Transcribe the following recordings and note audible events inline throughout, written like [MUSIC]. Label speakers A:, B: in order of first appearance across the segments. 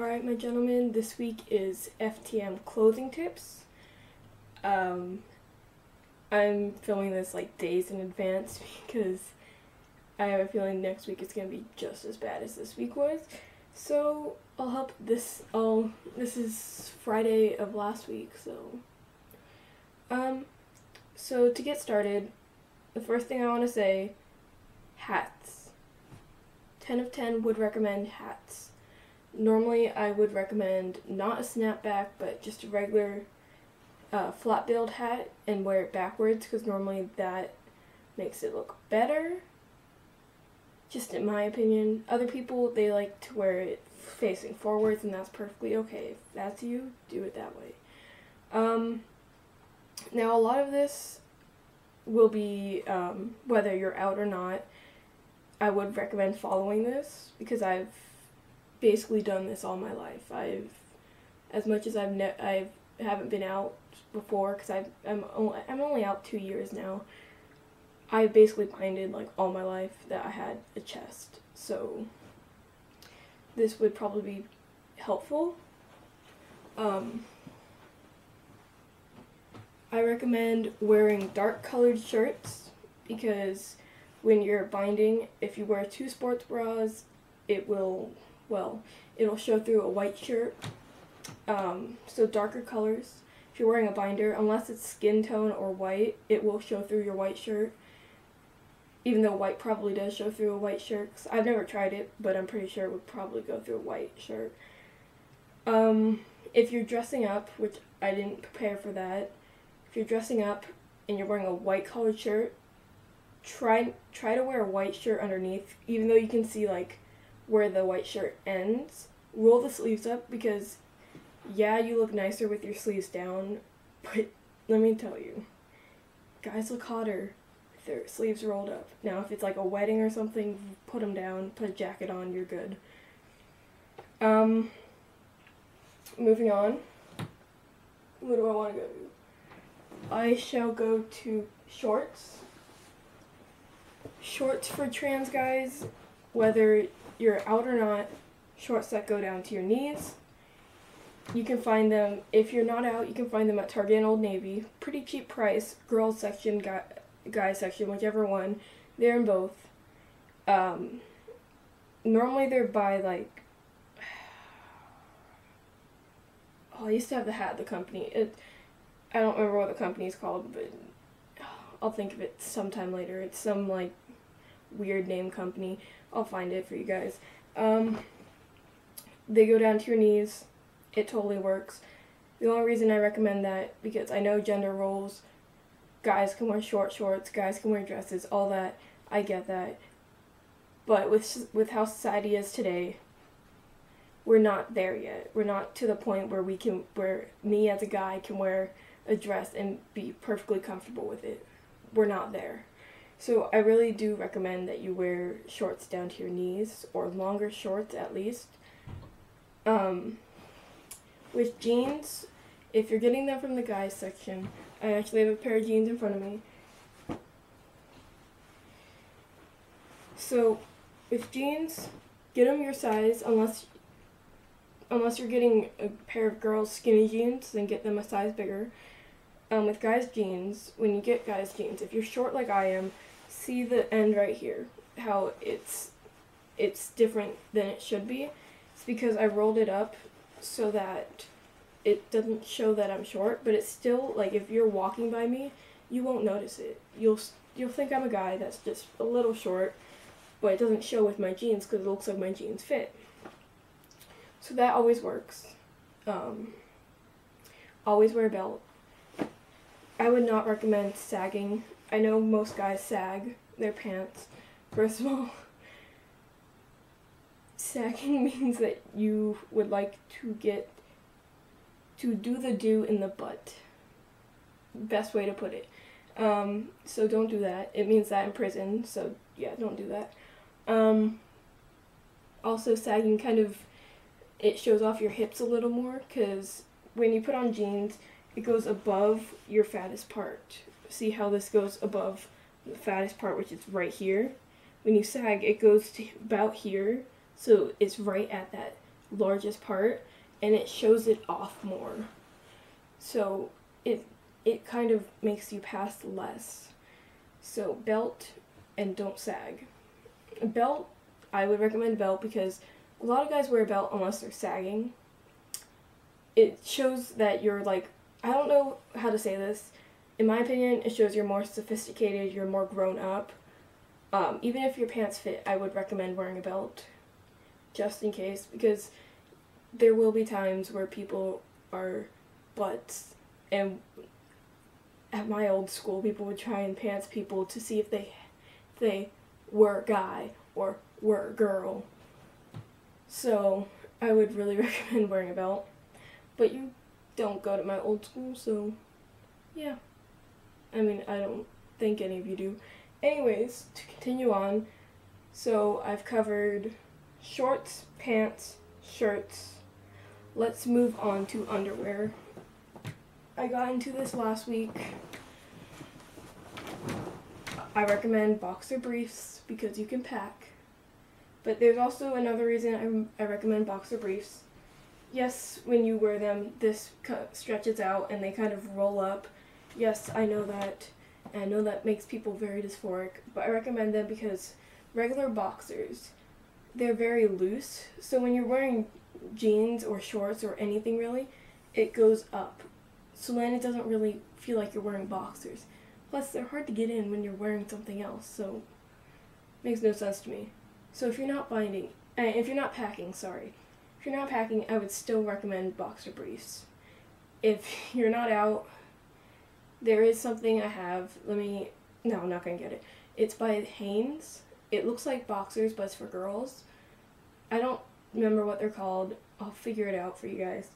A: Alright, my gentlemen, this week is FTM clothing tips. Um, I'm filming this like days in advance [LAUGHS] because I have a feeling next week is going to be just as bad as this week was. So I'll help this. I'll. This is Friday of last week, so. Um, so to get started, the first thing I want to say, hats. Ten of ten would recommend hats. Normally, I would recommend not a snapback, but just a regular uh, flat billed hat and wear it backwards because normally that makes it look better. Just in my opinion. Other people, they like to wear it facing forwards, and that's perfectly okay. If that's you, do it that way. Um, now, a lot of this will be um, whether you're out or not. I would recommend following this because I've basically done this all my life. I've, as much as I've ne- I've haven't been out before because i I'm only, I'm only out two years now. I basically minded like all my life that I had a chest, so this would probably be helpful. Um, I recommend wearing dark colored shirts because when you're binding, if you wear two sports bras, it will well, it'll show through a white shirt. Um, so darker colors. If you're wearing a binder, unless it's skin tone or white, it will show through your white shirt. Even though white probably does show through a white shirt. I've never tried it, but I'm pretty sure it would probably go through a white shirt. Um, if you're dressing up, which I didn't prepare for that, if you're dressing up and you're wearing a white colored shirt, try try to wear a white shirt underneath, even though you can see like where the white shirt ends. Roll the sleeves up because, yeah, you look nicer with your sleeves down, [LAUGHS] but let me tell you, guys look hotter with their sleeves rolled up. Now, if it's like a wedding or something, put them down, put a jacket on, you're good. Um, moving on. What do I want to go to? I shall go to shorts. Shorts for trans guys, whether you're out or not, shorts that go down to your knees. You can find them, if you're not out, you can find them at Target and Old Navy. Pretty cheap price, girls section, guy, guy section, whichever one. They're in both. Um, normally they're by like, [SIGHS] oh, I used to have the hat, the company. It, I don't remember what the company is called, but I'll think of it sometime later. It's some like weird name company. I'll find it for you guys. Um, they go down to your knees. It totally works. The only reason I recommend that because I know gender roles. Guys can wear short shorts. Guys can wear dresses. All that. I get that. But with with how society is today, we're not there yet. We're not to the point where we can where me as a guy can wear a dress and be perfectly comfortable with it. We're not there. So I really do recommend that you wear shorts down to your knees or longer shorts at least. Um, with jeans, if you're getting them from the guys section, I actually have a pair of jeans in front of me. So with jeans, get them your size unless unless you're getting a pair of girls skinny jeans, then get them a size bigger. Um, with guys jeans, when you get guys jeans, if you're short like I am, see the end right here, how it's it's different than it should be. It's because I rolled it up so that it doesn't show that I'm short, but it's still like if you're walking by me, you won't notice it. You'll you'll think I'm a guy that's just a little short, but it doesn't show with my jeans because it looks like my jeans fit. So that always works. Um, always wear a belt. I would not recommend sagging I know most guys sag their pants. First of all, [LAUGHS] sagging [LAUGHS] means that you would like to get to do the do in the butt. Best way to put it. Um, so don't do that. It means that in prison. So yeah, don't do that. Um, also, sagging kind of it shows off your hips a little more because when you put on jeans, it goes above your fattest part see how this goes above the fattest part, which is right here. When you sag, it goes to about here, so it's right at that largest part and it shows it off more. So it it kind of makes you pass less. So belt and don't sag. Belt, I would recommend belt because a lot of guys wear a belt unless they're sagging. It shows that you're like I don't know how to say this. In my opinion, it shows you're more sophisticated, you're more grown up. Um, even if your pants fit, I would recommend wearing a belt just in case because there will be times where people are butts and at my old school people would try and pants people to see if they if they were a guy or were a girl. So I would really [LAUGHS] recommend wearing a belt. But you don't go to my old school, so yeah. I mean, I don't think any of you do. Anyways, to continue on, so I've covered shorts, pants, shirts. Let's move on to underwear. I got into this last week. I recommend boxer briefs because you can pack. But there's also another reason I, I recommend boxer briefs. Yes, when you wear them, this stretches out and they kind of roll up. Yes, I know that. And I know that makes people very dysphoric, but I recommend them because regular boxers, they're very loose. So when you're wearing jeans or shorts or anything really, it goes up. So then it doesn't really feel like you're wearing boxers. Plus, they're hard to get in when you're wearing something else, so makes no sense to me. So if you're not binding, uh, if you're not packing, sorry, if you're not packing, I would still recommend boxer briefs. If [LAUGHS] you're not out, there is something I have. Let me. No, I'm not gonna get it. It's by Hanes. It looks like boxers, but it's for girls. I don't remember what they're called. I'll figure it out for you guys.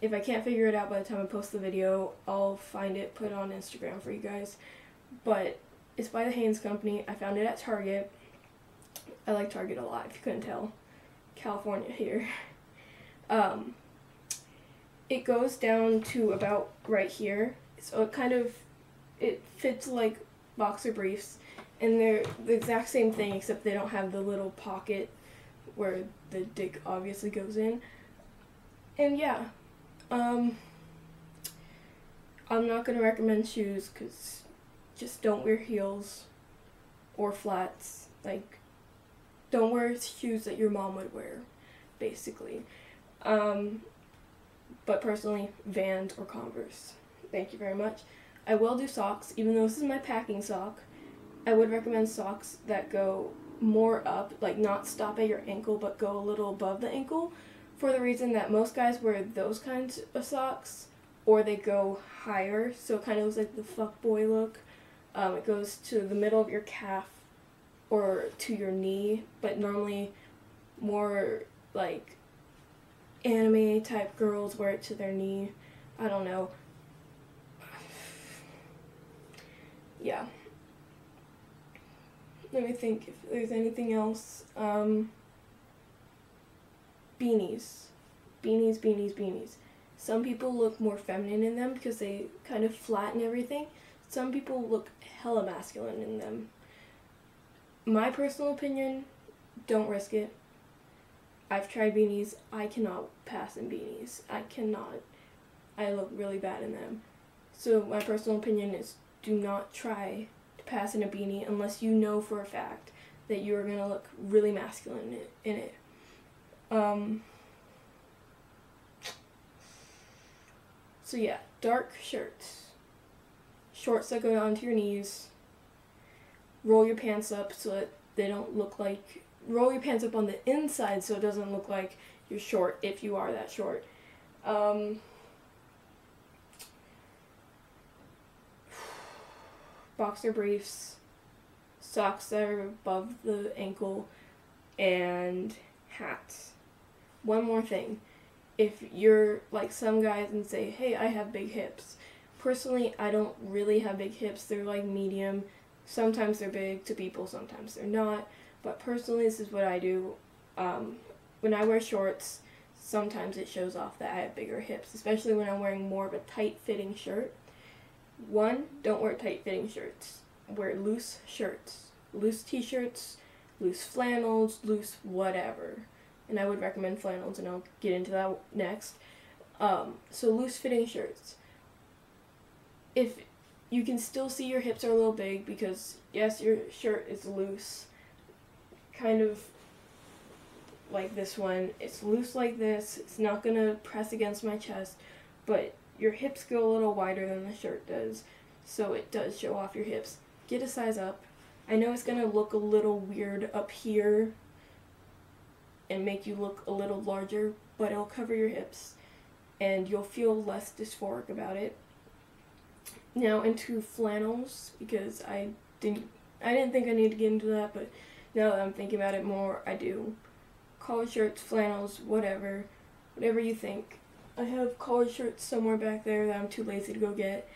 A: If I can't figure it out by the time I post the video, I'll find it, put it on Instagram for you guys. But it's by the Hanes Company. I found it at Target. I like Target a lot, if you couldn't tell. California here. [LAUGHS] Um, it goes down to about right here. So it kind of, it fits like boxer briefs. And they're the exact same thing except they don't have the little pocket where the dick obviously goes in. And yeah, um, I'm not gonna recommend shoes because just don't wear heels or flats. Like, don't wear shoes that your mom would wear, basically. Um, but personally, Vans or Converse. Thank you very much. I will do socks, even though this is my packing sock. I would recommend socks that go more up, like not stop at your ankle, but go a little above the ankle, for the reason that most guys wear those kinds of socks, or they go higher, so it kind of looks like the fuck boy look. Um, it goes to the middle of your calf or to your knee, but normally more like anime type girls wear it to their knee. I don't know. Yeah. Let me think if there's anything else. Um, beanies. Beanies, beanies, beanies. Some people look more feminine in them because they kind of flatten everything. Some people look hella masculine in them. My personal opinion, don't risk it. I've tried beanies. I cannot pass in beanies. I cannot. I look really bad in them. So my personal opinion is do not try to pass in a beanie unless you know for a fact that you are going to look really masculine in it. Um, so yeah, dark shirts. Shorts that go down to your knees. Roll your pants up so that they don't look like roll your pants up on the inside so it doesn't look like you're short if you are that short. Um, boxer briefs, socks that are above the ankle, and hats. One more thing. If you're like some guys and say, hey, I have big hips. Personally, I don't really have big hips. They're like medium. Sometimes they're big to people, sometimes they're not. But personally, this is what I do. Um, when I wear shorts, sometimes it shows off that I have bigger hips, especially when I'm wearing more of a tight fitting shirt. One, don't wear tight fitting shirts. Wear loose shirts, loose t shirts, loose flannels, loose whatever. and I would recommend flannels, and I'll get into that next. Um, so loose fitting shirts. If you can still see your hips are a little big because yes, your shirt is loose, kind of like this one. It's loose like this. It's not gonna press against my chest, but your hips go a little wider than the shirt does, so it does show off your hips. Get a size up. I know it's gonna look a little weird up here and make you look a little larger, but it'll cover your hips and you'll feel less dysphoric about it. Now into flannels because I didn't I didn't think I needed to get into that, but now that I'm thinking about it more, I do. Collar shirts, flannels, whatever, whatever you think. I have collar shirts somewhere back there that I'm too lazy to go get.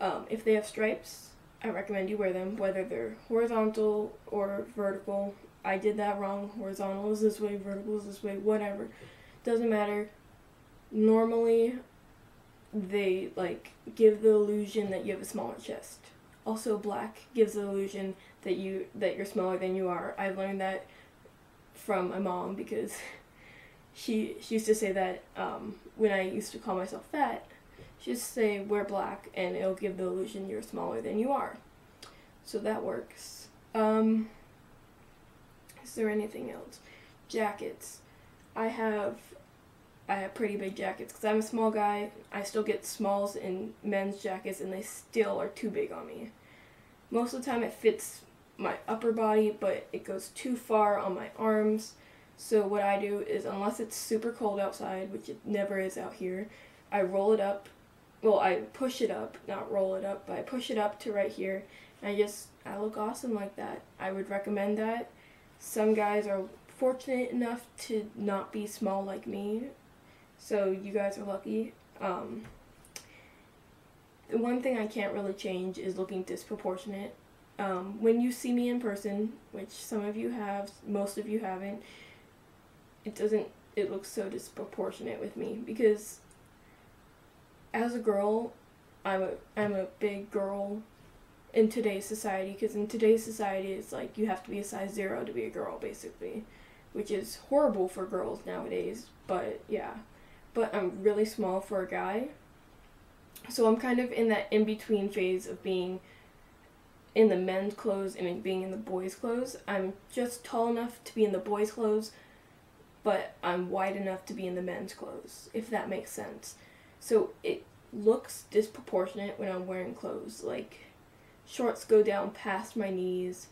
A: Um, if they have stripes, I recommend you wear them, whether they're horizontal or vertical. I did that wrong. Horizontal is this way, vertical is this way, whatever. Doesn't matter. Normally, they like give the illusion that you have a smaller chest. Also, black gives the illusion that you that you're smaller than you are. I learned that from my mom because [LAUGHS] she she used to say that um, when I used to call myself fat, she used to say wear black and it'll give the illusion you're smaller than you are. So that works. Um, is there anything else? Jackets. I have I have pretty big jackets because I'm a small guy. I still get smalls in men's jackets and they still are too big on me. Most of the time it fits my upper body, but it goes too far on my arms. So what I do is unless it's super cold outside, which it never is out here, I roll it up. Well, I push it up, not roll it up, but I push it up to right here. And I just I look awesome like that. I would recommend that. Some guys are fortunate enough to not be small like me. So you guys are lucky. Um, the one thing I can't really change is looking disproportionate um, when you see me in person, which some of you have, most of you haven't, it doesn't, it looks so disproportionate with me because as a girl, I'm a, I'm a big girl in today's society because in today's society it's like you have to be a size zero to be a girl basically which is horrible for girls nowadays but yeah but i'm really small for a guy so i'm kind of in that in between phase of being in the men's clothes and being in the boys' clothes. I'm just tall enough to be in the boys' clothes, but I'm wide enough to be in the men's clothes, if that makes sense. So it looks disproportionate when I'm wearing clothes. Like shorts go down past my knees,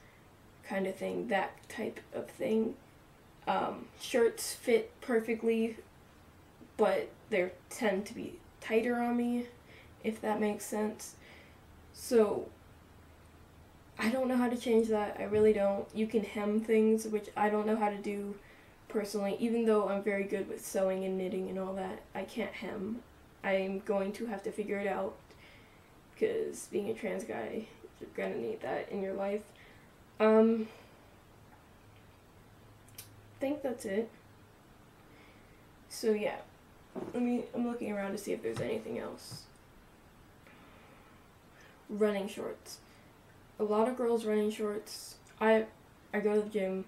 A: kind of thing, that type of thing. Um, shirts fit perfectly, but they tend to be tighter on me, if that makes sense. So I don't know how to change that. I really don't. You can hem things, which I don't know how to do personally. Even though I'm very good with sewing and knitting and all that, I can't hem. I'm going to have to figure it out because being a trans guy, you're gonna need that in your life. Um, I think that's it. So yeah, let me. I'm looking around to see if there's anything else. Running shorts a lot of girls running shorts. I I go to the gym.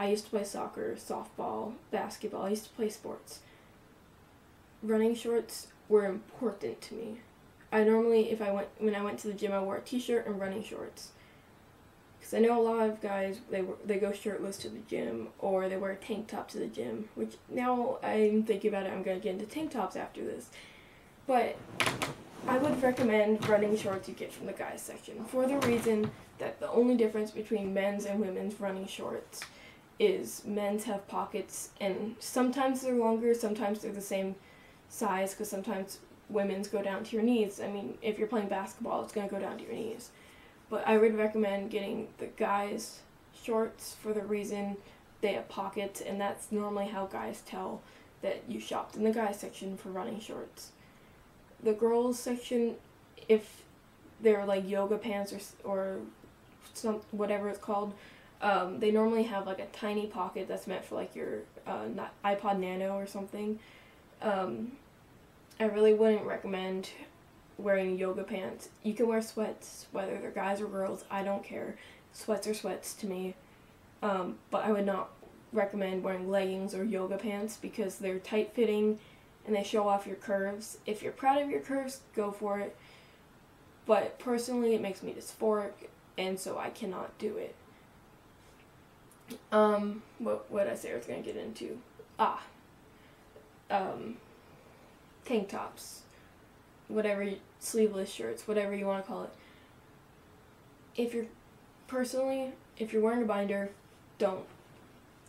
A: I used to play soccer, softball, basketball. I used to play sports. Running shorts were important to me. I normally, if I went when I went to the gym, I wore a t-shirt and running shorts. Because I know a lot of guys they they go shirtless to the gym or they wear a tank top to the gym. Which now I'm thinking about it, I'm gonna get into tank tops after this. But I would recommend running shorts you get from the guys section for the reason that the only difference between men's and women's running shorts is men's have pockets and sometimes they're longer, sometimes they're the same size because sometimes women's go down to your knees. I mean, if you're playing basketball, it's going to go down to your knees. But I would recommend getting the guys shorts for the reason they have pockets and that's normally how guys tell that you shopped in the guys section for running shorts the girls section, if they're like yoga pants or or some whatever it's called, um, they normally have like a tiny pocket that's meant for like your uh, iPod Nano or something. Um, I really wouldn't recommend wearing yoga pants. You can wear sweats, whether they're guys or girls. I don't care. Sweats are sweats to me. Um, but I would not recommend wearing leggings or yoga pants because they're tight fitting and they show off your curves. If you're proud of your curves, go for it. But personally, it makes me dysphoric, and so I cannot do it. Um, what what I say I was gonna get into? Ah, um, tank tops, whatever sleeveless shirts, whatever you want to call it. If you're personally, if you're wearing a binder, don't.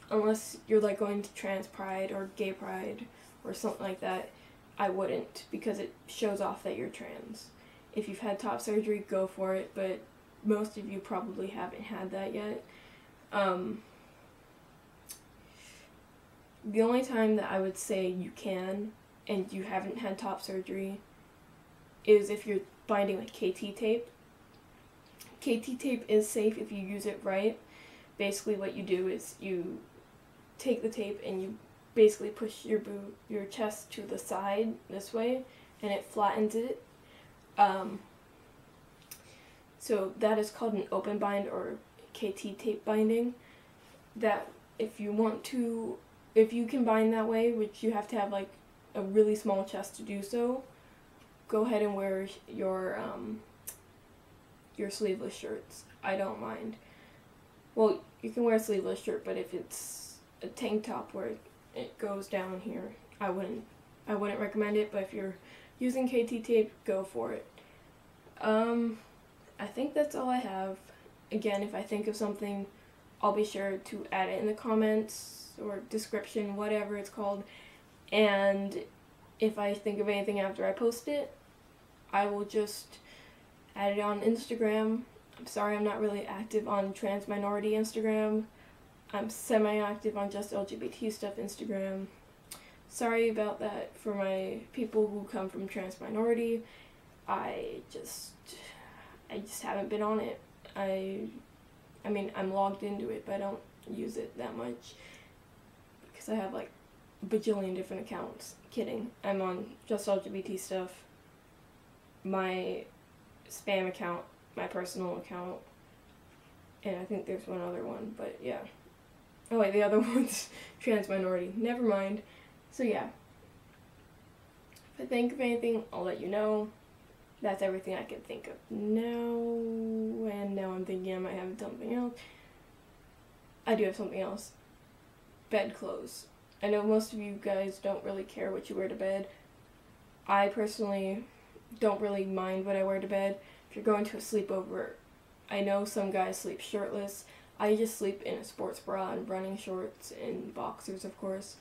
A: Unless you're like going to trans pride or gay pride or something like that, I wouldn't because it shows off that you're trans. If you've had top surgery, go for it, but most of you probably haven't had that yet. Um, the only time that I would say you can and you haven't had top surgery is if you're binding with KT tape. KT tape is safe if you use it right. Basically, what you do is you take the tape and you basically push your boot, your chest to the side this way, and it flattens it. Um, so that is called an open bind or KT tape binding. That if you want to, if you can bind that way, which you have to have like a really small chest to do so, go ahead and wear your um, your sleeveless shirts. I don't mind. Well, you can wear a sleeveless shirt, but if it's a tank top where it goes down here, I wouldn't I wouldn't recommend it. But if you're using KT tape, go for it. Um, I think that's all I have. Again, if I think of something, I'll be sure to add it in the comments or description, whatever it's called. And if I think of anything after I post it, I will just add it on Instagram. I'm sorry I'm not really active on trans minority Instagram. I'm semi-active on just LGBT stuff Instagram. Sorry about that for my people who come from trans minority. I just I just haven't been on it. I I mean, I'm logged into it, but I don't use it that much because I have like a bajillion different accounts. Kidding. I'm on just LGBT stuff. My spam account, my personal account, and I think there's one other one, but yeah. Oh wait, the other [LAUGHS] one's trans minority. Never mind. So yeah. If I think of anything, I'll let you know. That's everything I can think of now. And now I'm thinking I might have something else. I do have something else. Bed clothes. I know most of you guys don't really care what you wear to bed. I personally don't really mind what I wear to bed. If you're going to a sleepover, I know some guys sleep shirtless. I just sleep in a sports bra and running shorts and boxers, of course.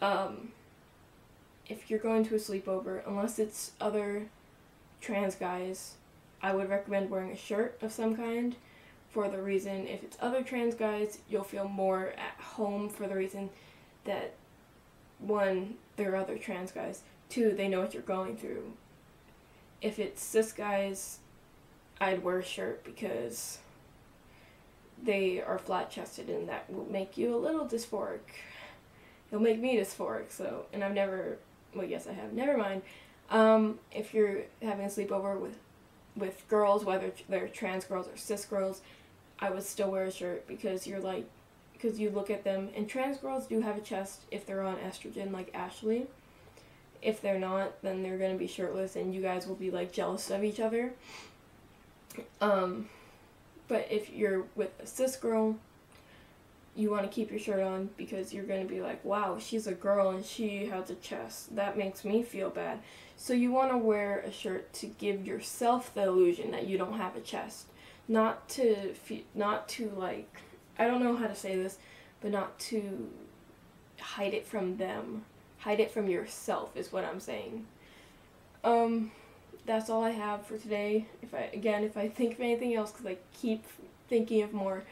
A: Um, if you're going to a sleepover, unless it's other trans guys, I would recommend wearing a shirt of some kind for the reason if it's other trans guys, you'll feel more at home for the reason that one, there are other trans guys, two, they know what you're going through. If it's cis guys, I'd wear a shirt because they are flat chested and that will make you a little dysphoric. It'll make me dysphoric, so, and I've never, well, yes, I have, never mind. Um, if you're having a sleepover with, with girls, whether they're trans girls or cis girls, I would still wear a shirt because you're like, because you look at them, and trans girls do have a chest if they're on estrogen, like Ashley. If they're not, then they're gonna be shirtless, and you guys will be like jealous of each other. Um, but if you're with a cis girl, you want to keep your shirt on because you're going to be like, wow, she's a girl and she has a chest. That makes me feel bad. So you want to wear a shirt to give yourself the illusion that you don't have a chest. Not to, not to like, I don't know how to say this, but not to hide it from them. Hide it from yourself is what I'm saying. Um, that's all I have for today. If I again, if I think of anything else, because I keep thinking of more,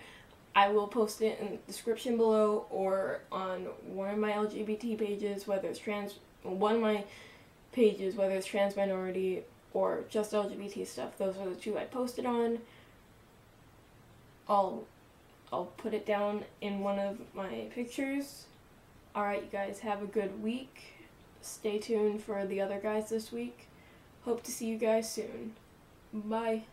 A: I will post it in the description below or on one of my LGBT pages, whether it's trans, one of my pages, whether it's trans minority or just LGBT stuff. Those are the two I posted on. I'll I'll put it down in one of my pictures. Alright, you guys have a good week. Stay tuned for the other guys this week. Hope to see you guys soon. Bye.